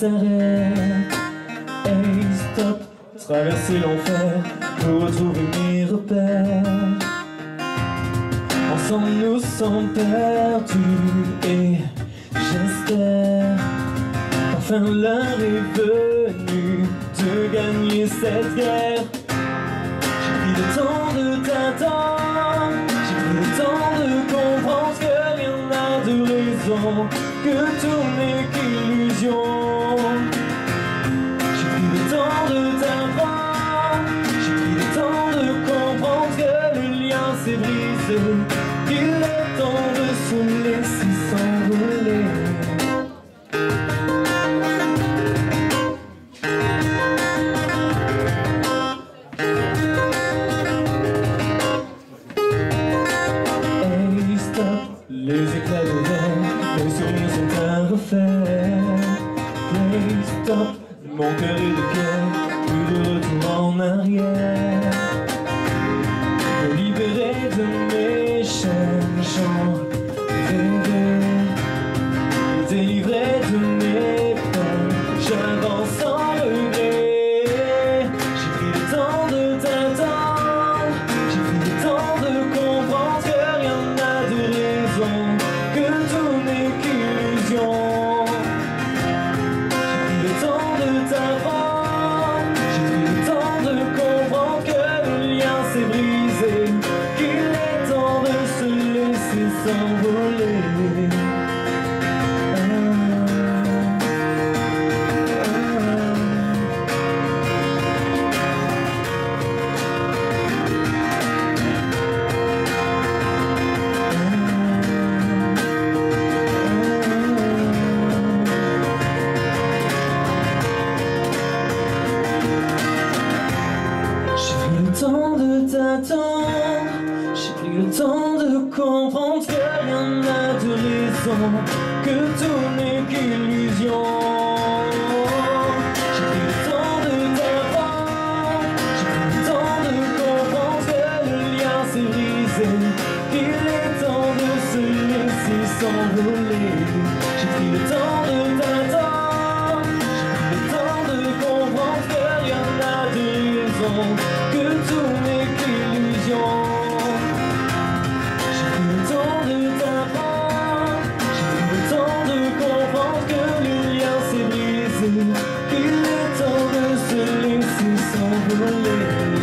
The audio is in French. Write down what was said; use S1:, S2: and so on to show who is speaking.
S1: s'arrête. Hey, stop, traverser l'enfer pour retrouver mes repères. Ensemble, nous sommes perdus et j'espère. Enfin, l'heure est venue de gagner cette guerre. J'ai pris le temps n'a de raison, que tout n'est qu'illusion. J'ai pris le temps de t'apprendre, j'ai pris le temps de comprendre que le lien s'est brisé, qu'il est temps de se laisser stop, mon cœur est de pierre, plus de retour en arrière. Me libérer de mes chaînes. Me délivrer de mes peines, j'avance sans regret. J'ai pris le temps de t'attendre, j'ai pris le temps de comprendre que rien n'a de raison, que tout n'est qu'illusion. S'envoler. Temps de t'attendre, le temps de comprendre que rien n'a de raison, que tout n'est qu'illusion. J'ai pris le temps de t'apprendre, j'ai pris le temps de comprendre que le lien s'est brisé, qu'il est temps de se laisser s'envoler. J'ai pris le temps s'est